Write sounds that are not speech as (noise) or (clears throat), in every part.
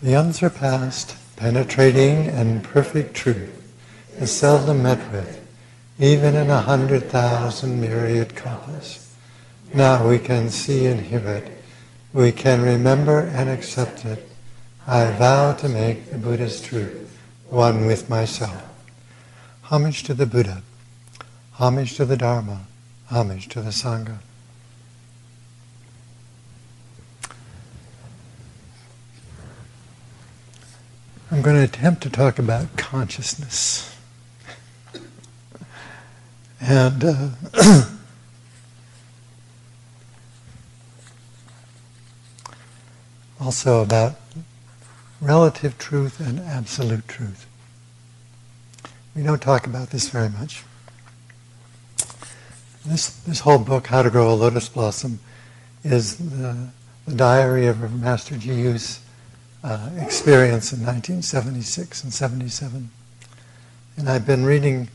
The unsurpassed, penetrating, and perfect truth is seldom met with, even in a hundred thousand myriad kalpas. Now we can see and hear it. We can remember and accept it. I vow to make the Buddha's truth one with myself. Homage to the Buddha. Homage to the Dharma. Homage to the Sangha. I'm going to attempt to talk about consciousness. and uh, (clears throat) also about relative truth and absolute truth. We don't talk about this very much. This, this whole book, How to Grow a Lotus Blossom, is the, the diary of Master Jiyu's uh, experience in 1976 and 77. And I've been reading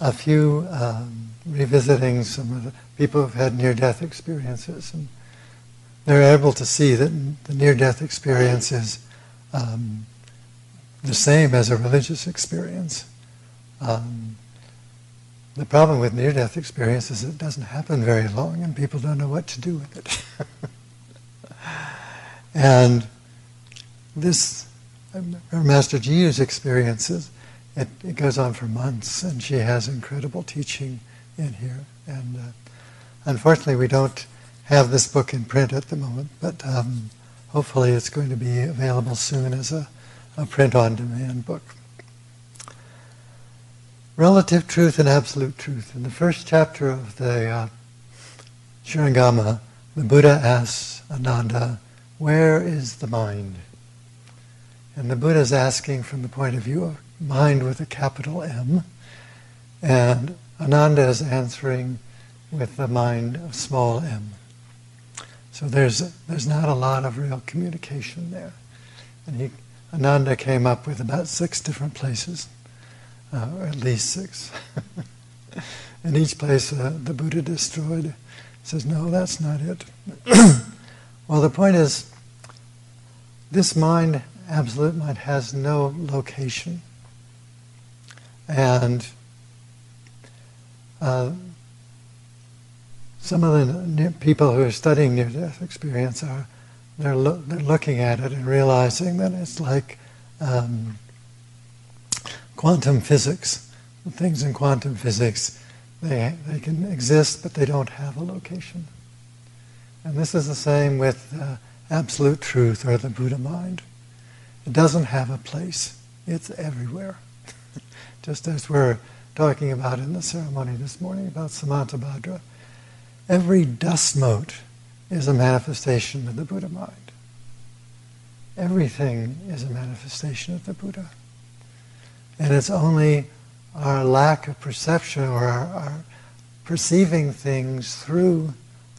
a few, um, revisiting some of the people who've had near-death experiences, and they're able to see that the near-death experience is um, the same as a religious experience. Um, the problem with near-death experience is it doesn't happen very long, and people don't know what to do with it. (laughs) and this Master Jiyu's experiences, it, it, goes on for months, and she has incredible teaching in here. And uh, unfortunately, we don't have this book in print at the moment, but um, hopefully, it's going to be available soon as a, a print-on-demand book. Relative truth and absolute truth. In the first chapter of the uh, the Buddha asks Ananda, "Where is the mind?" And the Buddha is asking from the point of view of mind with a capital M, and Ananda is answering with the mind of small m. So there's there's not a lot of real communication there, and he Ananda came up with about six different places, uh, or at least six. (laughs) In each place, uh, the Buddha destroyed. Says, no, that's not it. (clears throat) well, the point is, this mind absolute mind has no location. And uh, some of the people who are studying near-death experience are they're, lo- they're looking at it and realizing that it's like um, quantum physics. The things in quantum physics, they, they can exist, but they don't have a location. And this is the same with uh, absolute truth or the Buddha mind. It doesn't have a place. It's everywhere. (laughs) Just as we're talking about in the ceremony this morning about Samantabhadra. Every dust mote is a manifestation of the Buddha mind. Everything is a manifestation of the Buddha. And it's only our lack of perception or our, our perceiving things through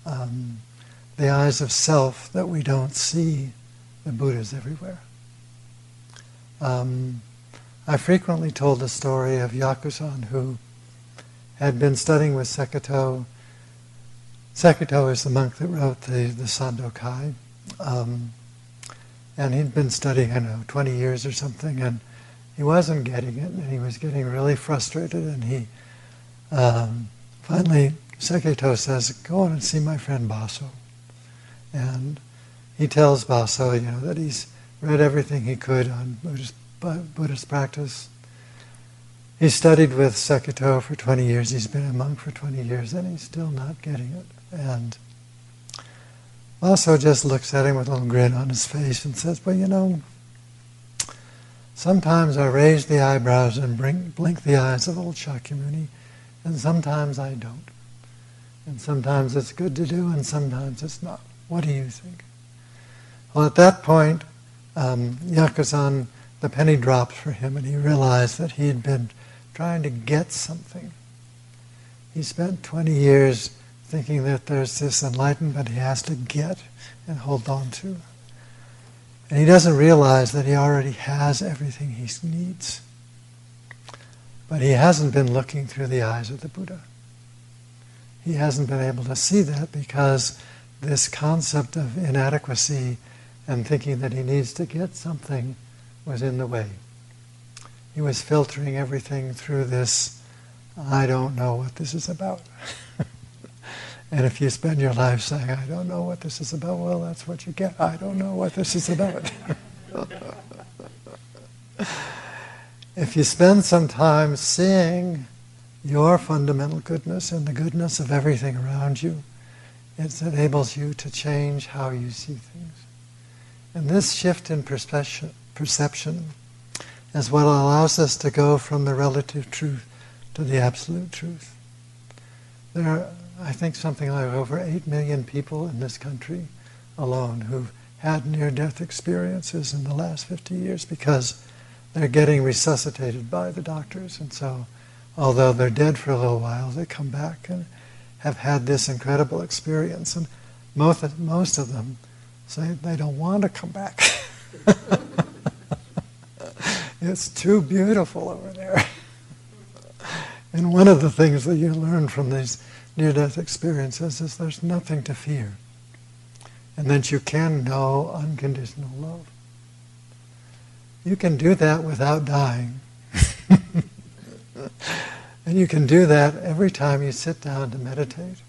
um, the eyes of self that we don't see the Buddhas everywhere. Um, I frequently told the story of Yakusan who had been studying with Sekito. Sekito is the monk that wrote the, the Sandokai. Um, and he'd been studying, I know, 20 years or something, and he wasn't getting it, and he was getting really frustrated, and he um, finally, Sekito says, go on and see my friend Baso. And he tells Baso, you know, that he's read everything he could on Buddhist, Buddhist practice. He studied with Sekito for 20 years. He's been a monk for 20 years, and he's still not getting it. And Baso just looks at him with a little grin on his face and says, Well, you know, sometimes I raise the eyebrows and blink, blink the eyes of old Shakyamuni, and sometimes I don't. And sometimes it's good to do, and sometimes it's not. What do you think? Well, at that point, um, Yakusan, the penny dropped for him, and he realized that he had been trying to get something. He spent 20 years thinking that there's this enlightenment he has to get and hold on to. And he doesn't realize that he already has everything he needs. But he hasn't been looking through the eyes of the Buddha. He hasn't been able to see that because this concept of inadequacy and thinking that he needs to get something was in the way. He was filtering everything through this, I don't know what this is about. (laughs) and if you spend your life saying, I don't know what this is about, well, that's what you get. I don't know what this is about. (laughs) if you spend some time seeing your fundamental goodness and the goodness of everything around you, it enables you to change how you see things. And this shift in perception, perception is what allows us to go from the relative truth to the absolute truth. There are, I think, something like over 8 million people in this country alone who've had near death experiences in the last 50 years because they're getting resuscitated by the doctors. And so, although they're dead for a little while, they come back and have had this incredible experience. And most of, most of them say they don't want to come back. (laughs) it's too beautiful over there. and one of the things that you learn from these near death experiences is there's nothing to fear. And that you can know unconditional love. You can do that without dying. (laughs) And you can do that every time you sit down to meditate.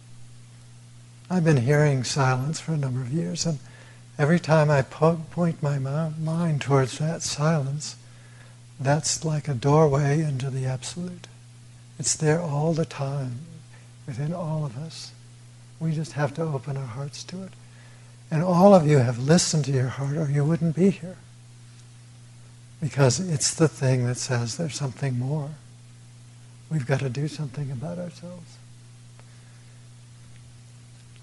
I've been hearing silence for a number of years, and every time I po- point my mind towards that silence, that's like a doorway into the Absolute. It's there all the time, within all of us. We just have to open our hearts to it. And all of you have listened to your heart, or you wouldn't be here. Because it's the thing that says there's something more. We've got to do something about ourselves.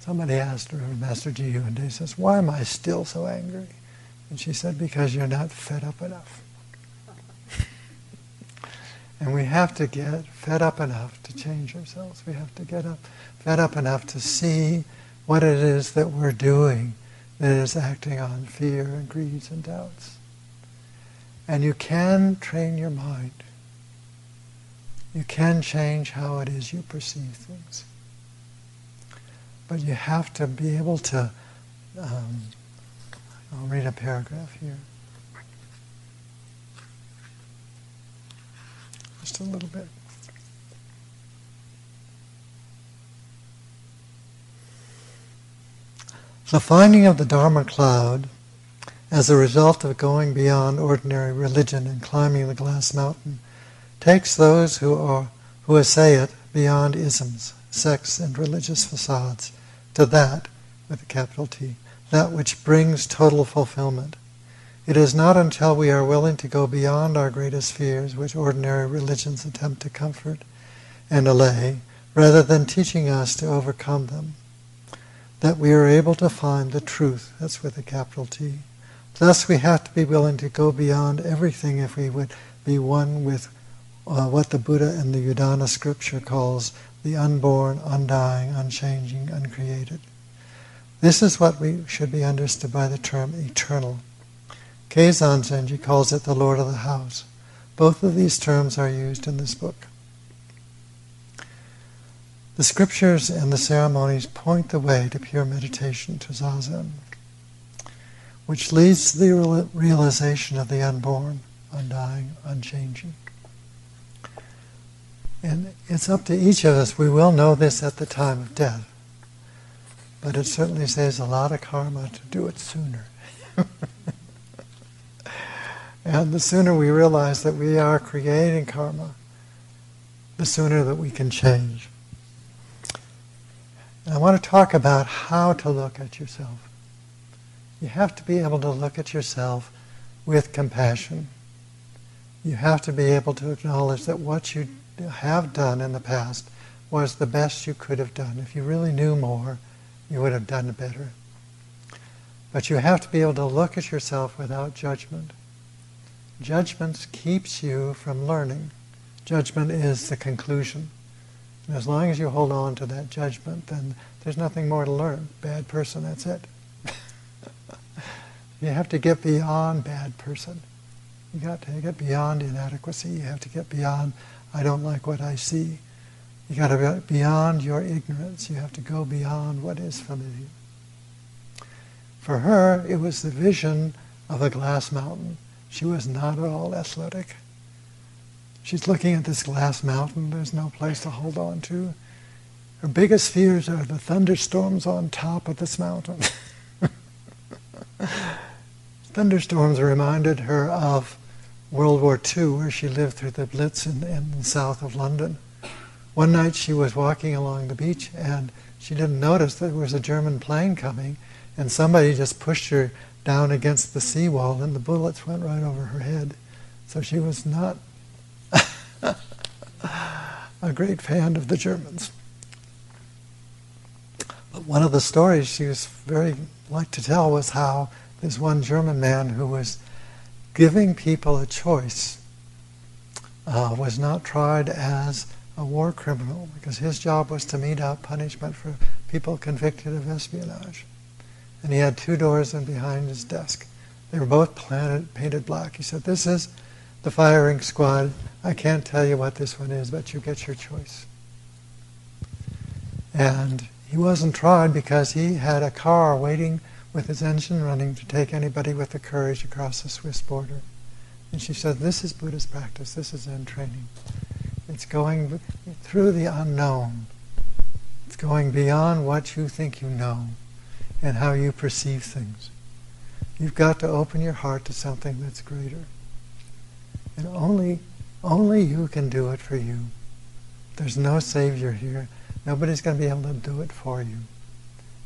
Somebody asked her, Master Ji one day, says, why am I still so angry? And she said, because you're not fed up enough. (laughs) and we have to get fed up enough to change ourselves. We have to get up, fed up enough to see what it is that we're doing that is acting on fear and greeds and doubts. And you can train your mind you can change how it is you perceive things. But you have to be able to. Um, I'll read a paragraph here. Just a little bit. The finding of the Dharma cloud as a result of going beyond ordinary religion and climbing the glass mountain takes those who are who essay it beyond isms, sects, and religious facades to that, with a capital T, that which brings total fulfillment. It is not until we are willing to go beyond our greatest fears, which ordinary religions attempt to comfort and allay, rather than teaching us to overcome them, that we are able to find the truth, that's with a capital T. Thus, we have to be willing to go beyond everything if we would be one with uh, what the Buddha in the Udana scripture calls the unborn, undying, unchanging, uncreated. This is what we should be understood by the term eternal. Keizan Zenji calls it the Lord of the House. Both of these terms are used in this book. The scriptures and the ceremonies point the way to pure meditation, to Zazen, which leads to the realization of the unborn, undying, unchanging. And it's up to each of us. We will know this at the time of death. But it certainly saves a lot of karma to do it sooner. (laughs) and the sooner we realize that we are creating karma, the sooner that we can change. I want to talk about how to look at yourself. You have to be able to look at yourself with compassion. You have to be able to acknowledge that what you have done in the past was the best you could have done. If you really knew more, you would have done better. But you have to be able to look at yourself without judgment. Judgment keeps you from learning. Judgment is the conclusion. And as long as you hold on to that judgment, then there's nothing more to learn. Bad person, that's it. (laughs) you have to get beyond bad person. You got to get beyond inadequacy. You have to get beyond I don't like what I see. You got to be beyond your ignorance. You have to go beyond what is familiar. For her, it was the vision of a glass mountain. She was not at all athletic. She's looking at this glass mountain. There's no place to hold on to. Her biggest fears are the thunderstorms on top of this mountain. (laughs) thunderstorms reminded her of World War II, where she lived through the Blitz in, in the south of London. One night she was walking along the beach and she didn't notice that there was a German plane coming, and somebody just pushed her down against the seawall, and the bullets went right over her head. So she was not (laughs) a great fan of the Germans. But one of the stories she was very liked to tell was how this one German man who was giving people a choice uh, was not tried as a war criminal because his job was to mete out punishment for people convicted of espionage. And he had two doors in behind his desk. They were both planted, painted black. He said, This is the firing squad. I can't tell you what this one is, but you get your choice. And he wasn't tried because he had a car waiting with his engine running to take anybody with the courage across the Swiss border. And she said, This is Buddhist practice, this is Zen training. It's going through the unknown, it's going beyond what you think you know and how you perceive things. You've got to open your heart to something that's greater. And only, only you can do it for you. There's no savior here. Nobody's going to be able to do it for you.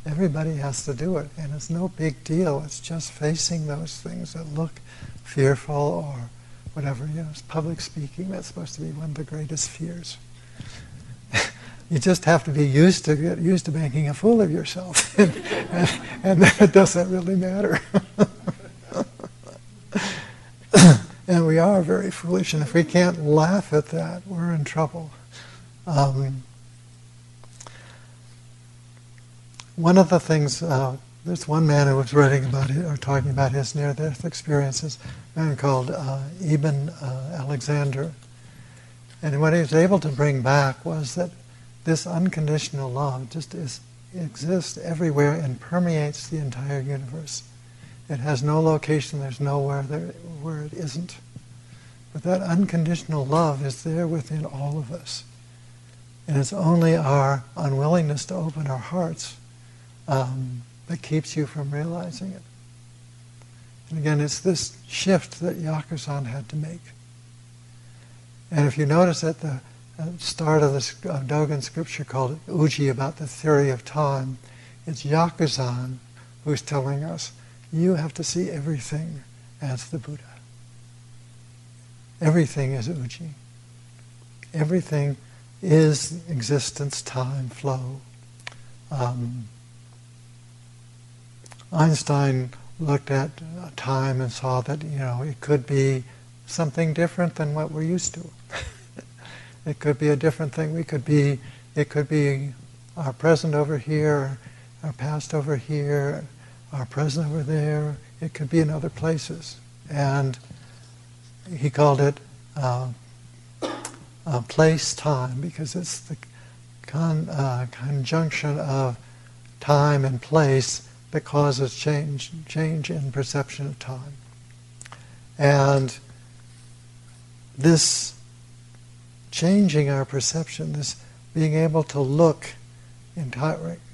Everybody has to do it, and it's no big deal. It's just facing those things that look fearful or whatever. You know, it's public speaking. That's supposed to be one of the greatest fears. (laughs) you just have to be used to get used to making a fool of yourself, and, (laughs) and, and then it doesn't really matter. (laughs) And we are very foolish, and if we can't laugh at that, we're in trouble. Um, one of the things, uh, there's one man who was writing about it, or talking about his near death experiences, a man called uh, uh, Alexander. And what he was able to bring back was that this unconditional love just is, exists everywhere and permeates the entire universe. It has no location, there's nowhere there, where it isn't. But that unconditional love is there within all of us. And it's only our unwillingness to open our hearts um, that keeps you from realizing it. And again, it's this shift that Yakusan had to make. And if you notice at the start of the uh, Dogen scripture called Uji about the theory of time, it's Yakusan who's telling us you have to see everything as the Buddha. Everything is uji. Everything is existence, time, flow. Um, Einstein looked at time and saw that you know it could be something different than what we're used to. (laughs) it could be a different thing. We could be. It could be our present over here, our past over here, our present over there. It could be in other places. And he called it uh, place time because it's the con, uh, conjunction of time and place that causes change, change in perception of time. And this changing our perception, this being able to look,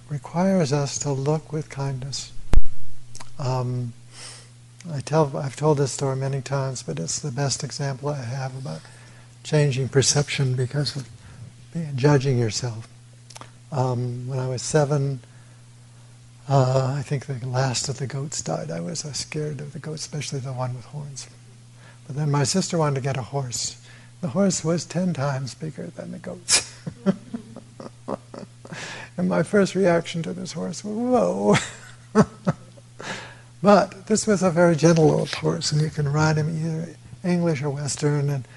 requires us to look with kindness. Um, I tell, I've told this story many times, but it's the best example I have about changing perception because of judging yourself. Um, when I was seven, uh, I think the last of the goats died. I was uh, scared of the goats, especially the one with horns. But then my sister wanted to get a horse. The horse was ten times bigger than the goats. (laughs) and my first reaction to this horse was, whoa. (laughs) But this was a very gentle old horse, and you can ride him either English or Western. And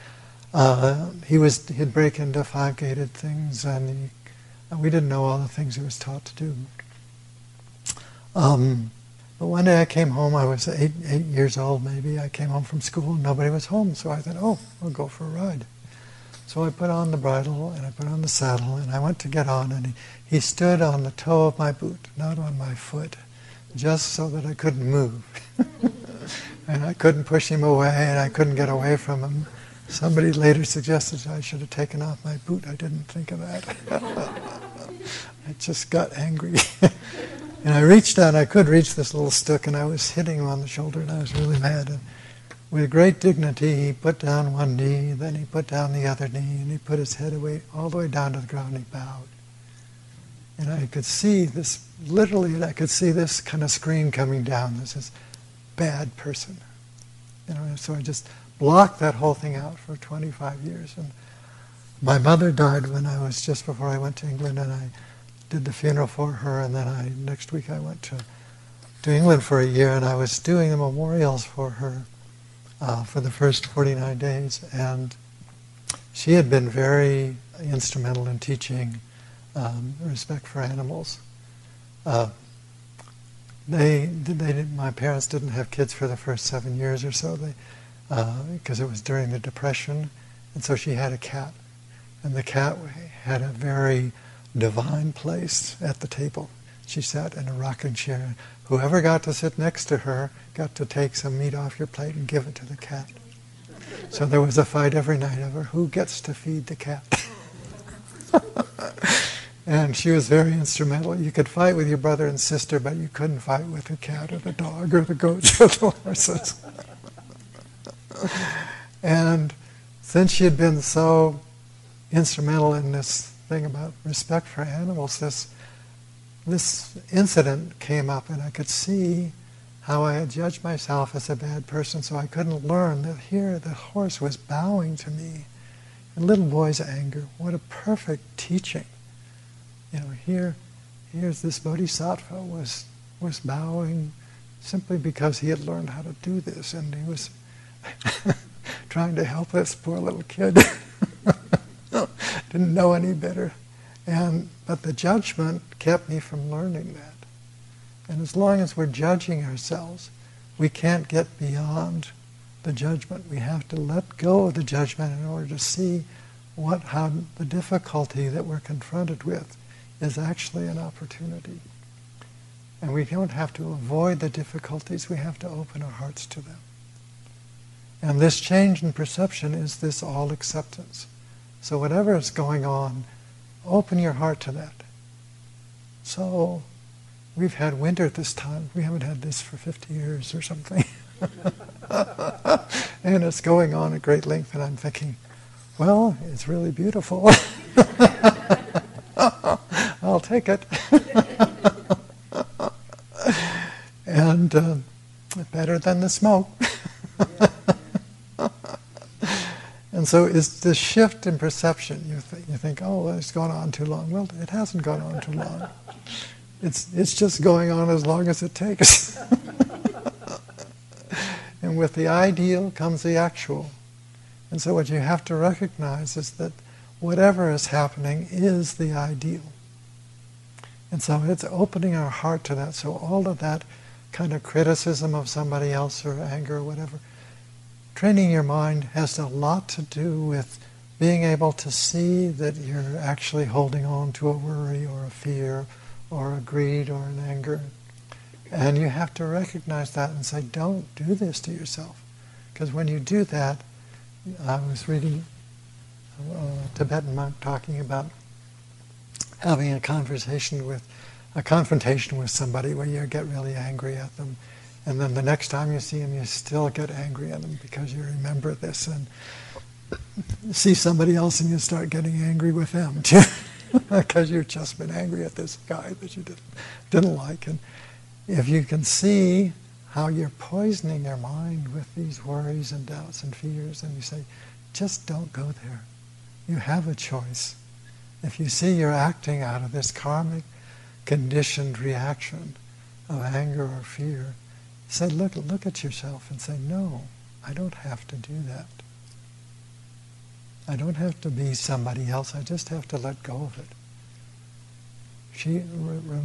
uh, he was he'd break into five-gated things, and he, we didn't know all the things he was taught to do. Um, but one day I came home. I was eight eight years old, maybe. I came home from school. and Nobody was home, so I thought, oh, I'll go for a ride. So I put on the bridle and I put on the saddle, and I went to get on, and he, he stood on the toe of my boot, not on my foot just so that I couldn't move. (laughs) and I couldn't push him away, and I couldn't get away from him. Somebody later suggested I should have taken off my boot. I didn't think of that. (laughs) I just got angry. (laughs) and I reached down, I could reach this little stick, and I was hitting him on the shoulder, and I was really mad. And with great dignity, he put down one knee, then he put down the other knee, and he put his head away, all the way down to the ground, and he bowed. And I could see this, literally, I could see this kind of screen coming down. This is bad person. You know, so I just blocked that whole thing out for 25 years. And my mother died when I was just before I went to England, and I did the funeral for her. And then I next week I went to to England for a year, and I was doing the memorials for her uh, for the first 49 days. And she had been very instrumental in teaching um, respect for animals. Uh, they, they my parents didn't have kids for the first seven years or so. Because uh, it was during the Depression, and so she had a cat, and the cat had a very divine place at the table. She sat in a rocking chair. Whoever got to sit next to her got to take some meat off your plate and give it to the cat. So there was a fight every night over who gets to feed the cat. (laughs) and she was very instrumental. You could fight with your brother and sister, but you couldn't fight with the cat or the dog or the goats (laughs) or the horses and since she had been so instrumental in this thing about respect for animals, this this incident came up, and I could see how I had judged myself as a bad person, so I couldn't learn that here the horse was bowing to me. And little boy's anger, what a perfect teaching. You know, here, here's this bodhisattva was was bowing simply because he had learned how to do this, and he was (laughs) trying to help this poor little kid. (laughs) Didn't know any better. And, but the judgment kept me from learning that. And as long as we're judging ourselves, we can't get beyond the judgment. We have to let go of the judgment in order to see what, how the difficulty that we're confronted with is actually an opportunity. And we don't have to avoid the difficulties, we have to open our hearts to them. And this change in perception is this all acceptance. So whatever is going on, open your heart to that. So we've had winter this time. We haven't had this for 50 years or something. (laughs) and it's going on at great length, and I'm thinking, well, it's really beautiful. (laughs) I'll take it. (laughs) and uh, better than the smoke. And so it's this shift in perception. You, th- you think, oh, it's gone on too long. Well, it hasn't gone on too long. It's, it's just going on as long as it takes. (laughs) and with the ideal comes the actual. And so what you have to recognize is that whatever is happening is the ideal. And so it's opening our heart to that. So all of that kind of criticism of somebody else or anger or whatever, training your mind has a lot to do with being able to see that you're actually holding on to a worry or a fear or a greed or an anger. And you have to recognize that and say, don't do this to yourself. Because when you do that, I was reading a Tibetan monk talking about having a conversation with, a confrontation with somebody where you get really angry at them and then the next time you see him, you still get angry at him because you remember this. And see somebody else and you start getting angry with them too. (laughs) because you've just been angry at this guy that you didn't, didn't like. And if you can see how you're poisoning your mind with these worries and doubts and fears, and you say, just don't go there. You have a choice. If you see you're acting out of this karmic conditioned reaction of anger or fear, Say, look, look at yourself and say, no, I don't have to do that. I don't have to be somebody else. I just have to let go of it. She,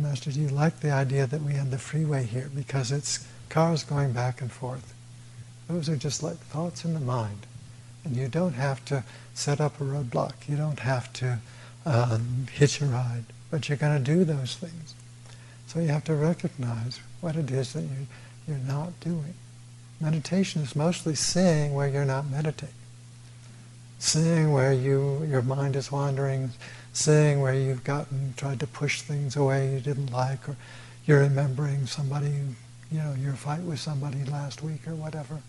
Master Ji, liked the idea that we had the freeway here because it's cars going back and forth. Those are just like thoughts in the mind. And you don't have to set up a roadblock. You don't have to um, hitch a ride. But you're going to do those things. So you have to recognize what it is that you, you're not doing. Meditation is mostly seeing where you're not meditating. Seeing where you your mind is wandering, seeing where you've gotten tried to push things away you didn't like, or you're remembering somebody, you know, your fight with somebody last week or whatever.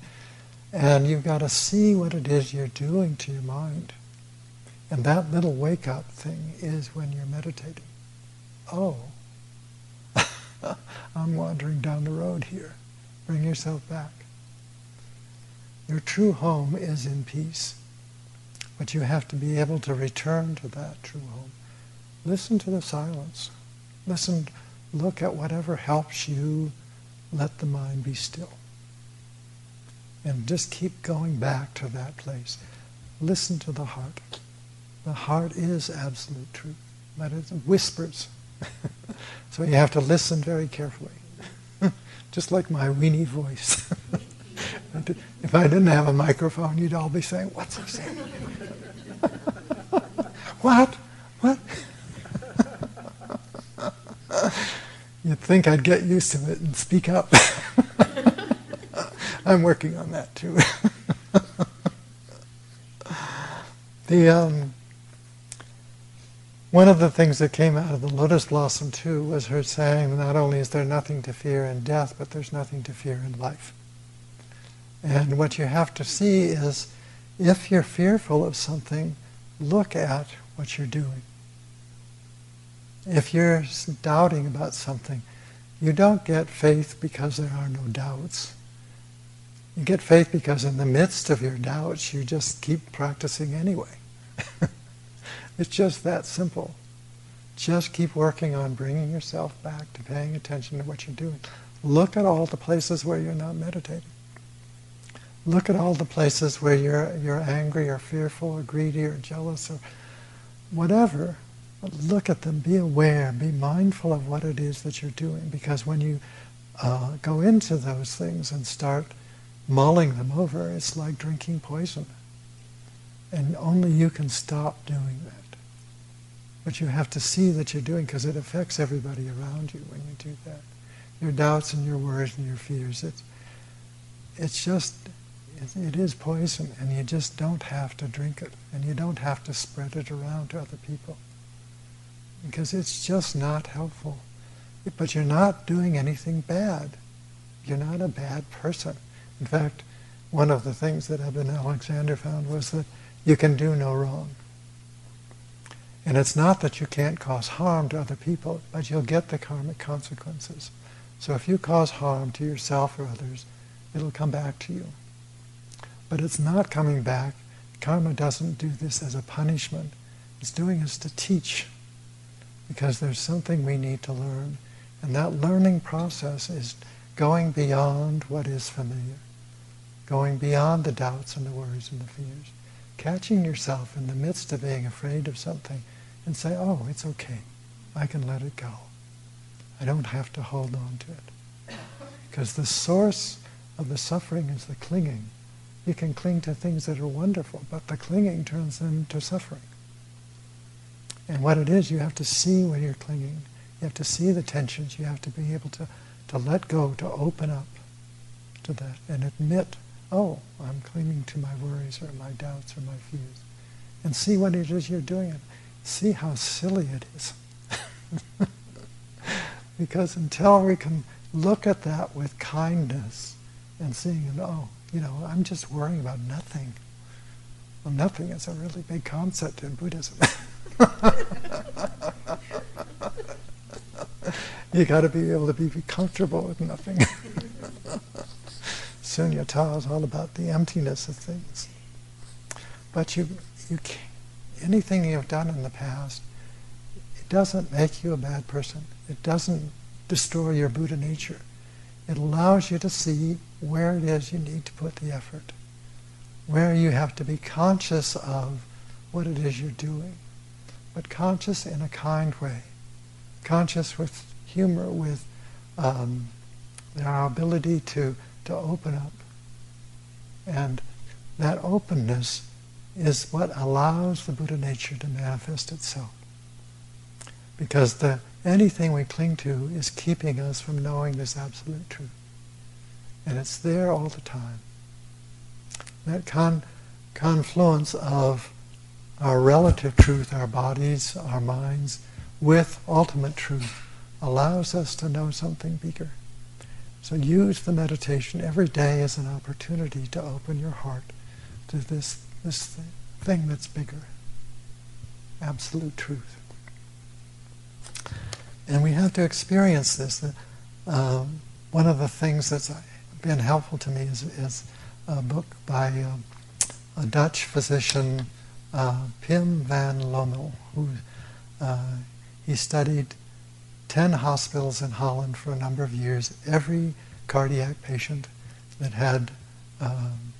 And you've got to see what it is you're doing to your mind. And that little wake up thing is when you're meditating. Oh, (laughs) I'm wandering down the road here. Bring yourself back. Your true home is in peace. But you have to be able to return to that true home. Listen to the silence. Listen, look at whatever helps you let the mind be still. And just keep going back to that place. Listen to the heart. The heart is absolute truth, but it whispers. (laughs) so you have to listen very carefully. Just like my weenie voice. (laughs) if I didn't have a microphone, you'd all be saying, What's he saying? (laughs) what? What? (laughs) You'd think I'd get used to it and speak up. I'm working on that too. the um, one of the things that came out of the lotus blossom too was her saying not only is there nothing to fear in death, but there's nothing to fear in life. And what you have to see is if you're fearful of something, look at what you're doing. If you're doubting about something, you don't get faith because there are no doubts. You get faith because in the midst of your doubts, you just keep practicing anyway. (laughs) It's just that simple. Just keep working on bringing yourself back to paying attention to what you're doing. Look at all the places where you're not meditating. Look at all the places where you're, you're angry or fearful or greedy or jealous or whatever. Look at them, be aware, be mindful of what it is that you're doing. Because when you uh, go into those things and start mulling them over, it's like drinking poison. And only you can stop doing that. But you have to see that you're doing because it affects everybody around you when you do that. Your doubts and your worries and your fears. It's, it's just, it is poison and you just don't have to drink it and you don't have to spread it around to other people because it's just not helpful. But you're not doing anything bad. You're not a bad person. In fact, one of the things that Eben Alexander found was that you can do no wrong. And it's not that you can't cause harm to other people, but you'll get the karmic consequences. So if you cause harm to yourself or others, it'll come back to you. But it's not coming back. Karma doesn't do this as a punishment. It's doing this to teach. Because there's something we need to learn. And that learning process is going beyond what is familiar. Going beyond the doubts and the worries and the fears. Catching yourself in the midst of being afraid of something and say, oh, it's okay. I can let it go. I don't have to hold on to it. Because the source of the suffering is the clinging. You can cling to things that are wonderful, but the clinging turns into suffering. And what it is, you have to see when you're clinging. You have to see the tensions. You have to be able to, to let go, to open up to that and admit, oh, I'm clinging to my worries or my doubts or my fears. And see what it is you're doing. It. See how silly it is. (laughs) because until we can look at that with kindness and seeing, oh, you know, I'm just worrying about nothing. Well, nothing is a really big concept in Buddhism. (laughs) you got to be able to be, be comfortable with nothing. (laughs) Sunyata is all about the emptiness of things. But you, you can't anything you've done in the past, it doesn't make you a bad person. It doesn't destroy your Buddha nature. It allows you to see where it is you need to put the effort, where you have to be conscious of what it is you're doing, but conscious in a kind way, conscious with humor, with um, our ability to, to open up. And that openness is what allows the Buddha nature to manifest itself. Because the anything we cling to is keeping us from knowing this absolute truth. And it's there all the time. That con- confluence of our relative truth, our bodies, our minds, with ultimate truth allows us to know something bigger. So use the meditation every day as an opportunity to open your heart to this, this thing that's bigger, absolute truth. And we have to experience this. Um, one of the things that's been helpful to me is, is a book by uh, a Dutch physician, uh, Pim van Lommel, who uh, he studied 10 hospitals in Holland for a number of years. Every cardiac patient that had um,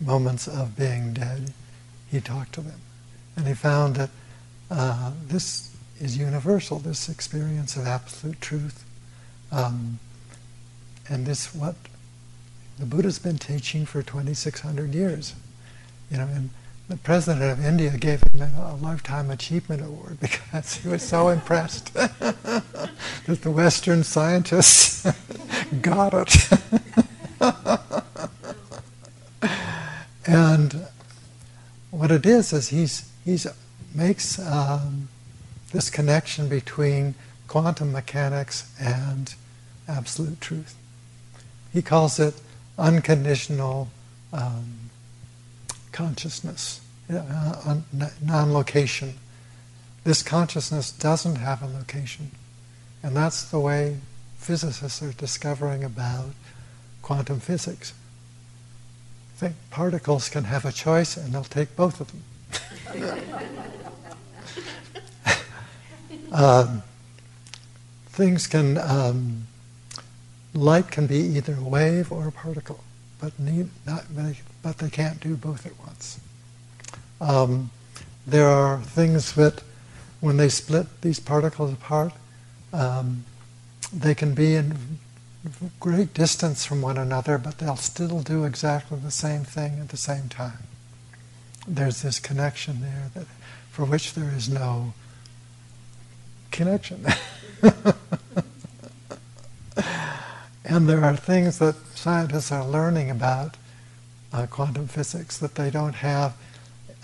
moments of being dead, he talked to them. And he found that uh, this is universal, this experience of absolute truth. Um, and this what the Buddha's been teaching for 2,600 years. You know, and the president of India gave him a lifetime achievement award (laughs) because he was so impressed (laughs) that the Western scientists (laughs) got it. And what it is is he's he's makes um, this connection between quantum mechanics and absolute truth. He calls it unconditional um, consciousness, uh, non location. This consciousness doesn't have a location. And that's the way physicists are discovering about quantum physics. Think particles can have a choice and they'll take both of them. (laughs) um, things can, um, light can be either a wave or a particle, but, need, not, but they can't do both at once. Um, there are things that, when they split these particles apart, um, they can be in great distance from one another, but they'll still do exactly the same thing at the same time. There's this connection there that, for which there is no connection. (laughs) and there are things that scientists are learning about uh, quantum physics that they don't have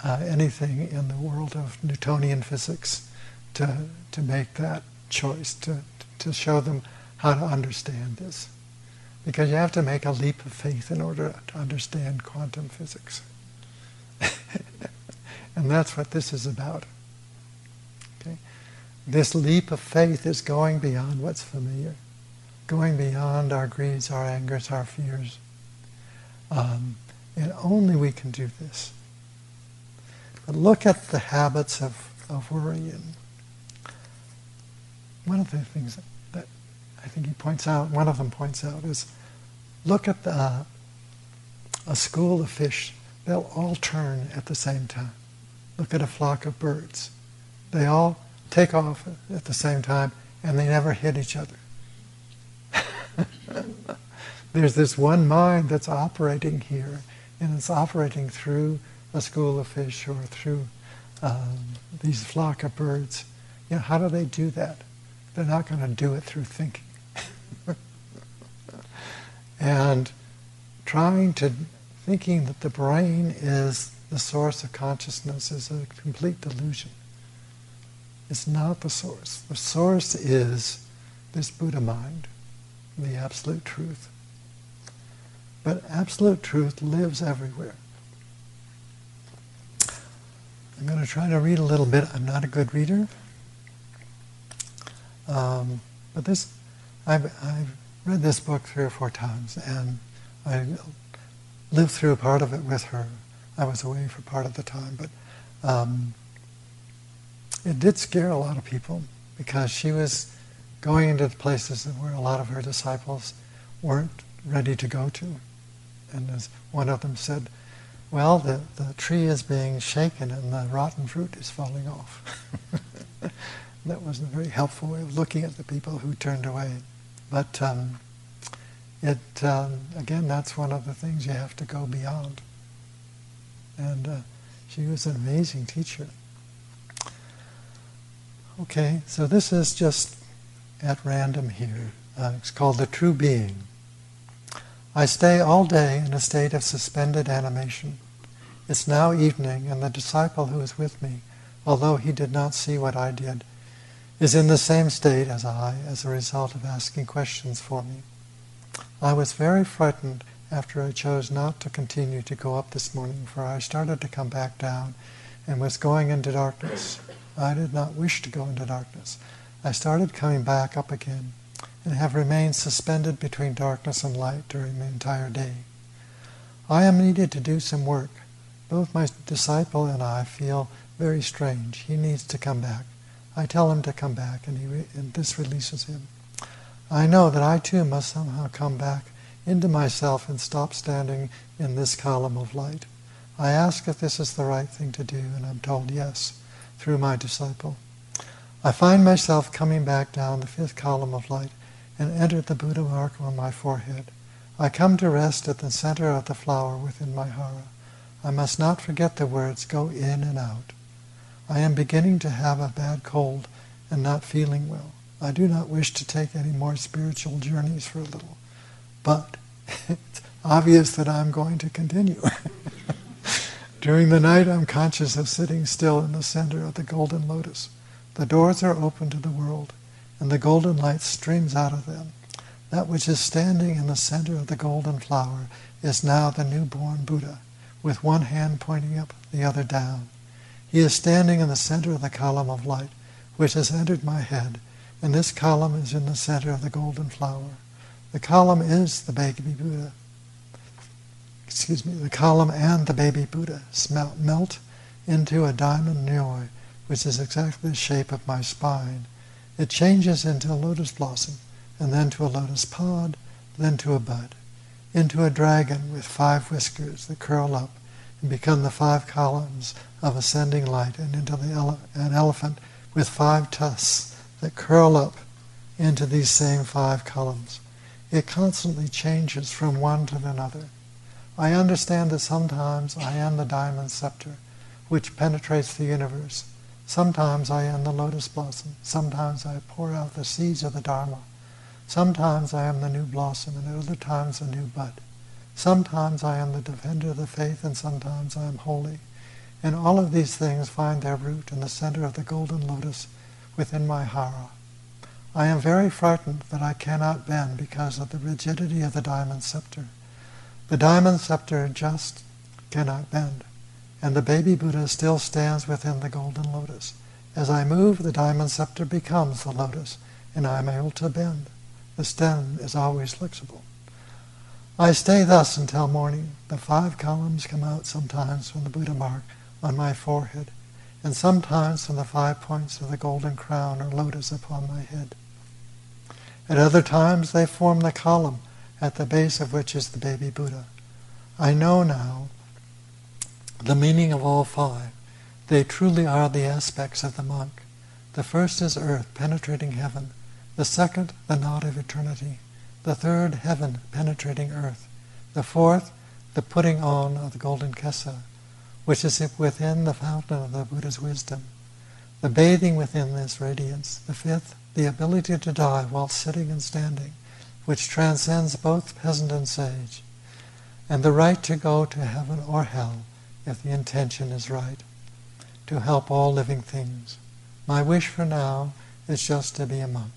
uh, anything in the world of Newtonian physics to, to make that choice, to, to show them how to understand this. Because you have to make a leap of faith in order to understand quantum physics. (laughs) and that's what this is about. Okay? This leap of faith is going beyond what's familiar, going beyond our greeds, our angers, our fears. Um, and only we can do this. But look at the habits of, of worrying. One of the things that I think he points out, one of them points out, is look at the, uh, a school of fish. They'll all turn at the same time. Look at a flock of birds. They all take off at the same time and they never hit each other. (laughs) There's this one mind that's operating here and it's operating through a school of fish or through um, these flock of birds. You know, how do they do that? They're not going to do it through thinking. And trying to thinking that the brain is the source of consciousness is a complete delusion. It's not the source. The source is this Buddha mind, the absolute truth. But absolute truth lives everywhere. I'm going to try to read a little bit. I'm not a good reader. Um, but this, I've, I've read this book three or four times, and I lived through part of it with her. I was away for part of the time, but um, it did scare a lot of people because she was going into the places where a lot of her disciples weren't ready to go to. And as one of them said, well, the, the tree is being shaken and the rotten fruit is falling off. (laughs) that wasn't a very helpful way of looking at the people who turned away. But um, it um, again, that's one of the things you have to go beyond. And uh, she was an amazing teacher. Okay, so this is just at random here. Uh, it's called The True Being. I stay all day in a state of suspended animation. It's now evening, and the disciple who is with me, although he did not see what I did, is in the same state as I as a result of asking questions for me. I was very frightened after I chose not to continue to go up this morning, for I started to come back down and was going into darkness. I did not wish to go into darkness. I started coming back up again and have remained suspended between darkness and light during the entire day. I am needed to do some work. Both my disciple and I feel very strange. He needs to come back. I tell him to come back, and, he re- and this releases him. I know that I too must somehow come back into myself and stop standing in this column of light. I ask if this is the right thing to do, and I'm told yes through my disciple. I find myself coming back down the fifth column of light and enter the Buddha mark on my forehead. I come to rest at the center of the flower within my hara. I must not forget the words go in and out. I am beginning to have a bad cold and not feeling well. I do not wish to take any more spiritual journeys for a little, but it's obvious that I'm going to continue. (laughs) During the night, I'm conscious of sitting still in the center of the golden lotus. The doors are open to the world, and the golden light streams out of them. That which is standing in the center of the golden flower is now the newborn Buddha, with one hand pointing up, the other down. He is standing in the center of the column of light, which has entered my head, and this column is in the center of the golden flower. The column is the baby Buddha. Excuse me, the column and the baby Buddha smelt, melt into a diamond nyoi, which is exactly the shape of my spine. It changes into a lotus blossom, and then to a lotus pod, then to a bud, into a dragon with five whiskers that curl up become the five columns of ascending light, and into the ele- an elephant with five tusks that curl up into these same five columns. It constantly changes from one to another. I understand that sometimes I am the diamond scepter, which penetrates the universe. Sometimes I am the lotus blossom. Sometimes I pour out the seeds of the Dharma. Sometimes I am the new blossom, and at other times a new bud. Sometimes I am the defender of the faith, and sometimes I am holy. And all of these things find their root in the center of the golden lotus within my hara. I am very frightened that I cannot bend because of the rigidity of the diamond scepter. The diamond scepter just cannot bend, and the baby Buddha still stands within the golden lotus. As I move, the diamond scepter becomes the lotus, and I am able to bend. The stem is always flexible. I stay thus until morning. The five columns come out sometimes from the Buddha mark on my forehead, and sometimes from the five points of the golden crown or lotus upon my head. At other times they form the column at the base of which is the baby Buddha. I know now the meaning of all five. They truly are the aspects of the monk. The first is earth, penetrating heaven. The second, the knot of eternity the third heaven penetrating earth, the fourth the putting on of the golden kesa, which is within the fountain of the Buddha's wisdom, the bathing within this radiance, the fifth the ability to die while sitting and standing, which transcends both peasant and sage, and the right to go to heaven or hell if the intention is right, to help all living things. My wish for now is just to be a monk.